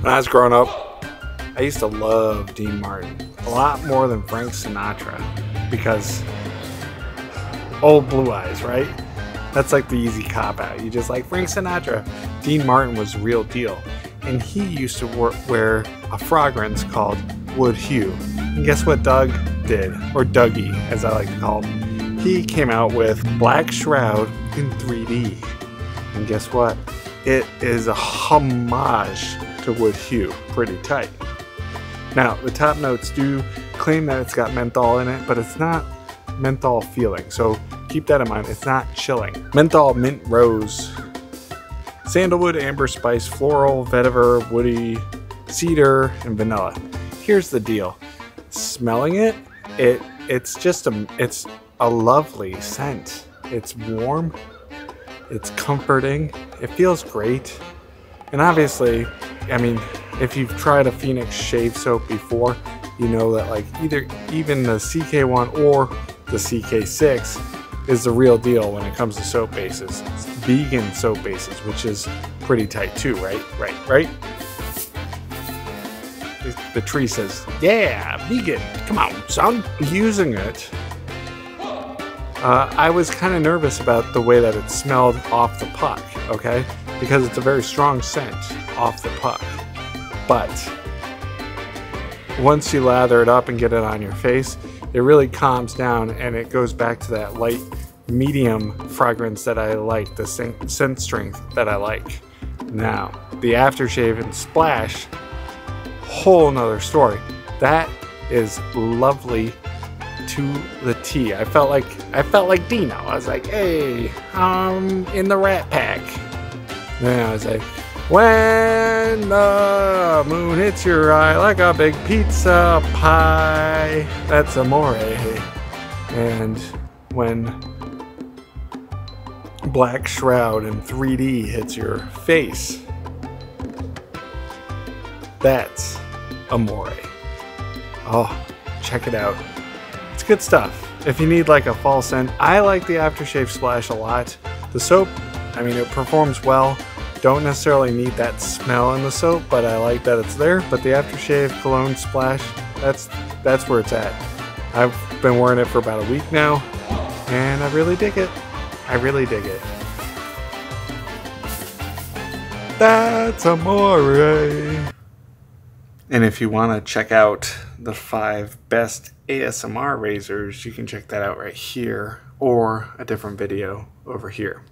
When I was growing up, I used to love Dean Martin a lot more than Frank Sinatra because old blue eyes, right? That's like the easy cop out. You just like Frank Sinatra. Dean Martin was real deal. And he used to wear a fragrance called Woodhue. And guess what Doug did? Or Dougie, as I like to call him. He came out with Black Shroud in 3D. And guess what? It is a homage to Woodhue. Pretty tight. Now, the top notes do claim that it's got menthol in it, but it's not menthol feeling. So keep that in mind. It's not chilling. Menthol, mint rose, sandalwood, amber spice, floral, vetiver, woody, cedar, and vanilla. Here's the deal. Smelling it, it it's just a it's a lovely scent. It's warm. It's comforting. It feels great. And obviously, I mean, if you've tried a Phoenix shave soap before, you know that like either even the CK1 or the CK6 is the real deal when it comes to soap bases. It's vegan soap bases, which is pretty tight too, right? Right, right? The tree says, Yeah, vegan. Come on, son. Using it. Uh, I was kind of nervous about the way that it smelled off the puck, okay? Because it's a very strong scent off the puck. But once you lather it up and get it on your face, it really calms down and it goes back to that light medium fragrance that I like, the scent strength that I like. Now, the aftershave and splash, whole nother story. That is lovely to the T. I felt like I felt like Dino. I was like, hey, I'm in the Rat Pack. Then I like, when the moon hits your eye like a big pizza pie, that's amore. And when Black Shroud in 3D hits your face, that's amore. Oh, check it out. It's good stuff. If you need like a fall scent, I like the aftershave splash a lot. The soap, I mean, it performs well. Don't necessarily need that smell in the soap, but I like that it's there. But the aftershave cologne splash, that's that's where it's at. I've been wearing it for about a week now, and I really dig it. I really dig it. That's amore. And if you want to check out the five best ASMR razors, you can check that out right here or a different video over here.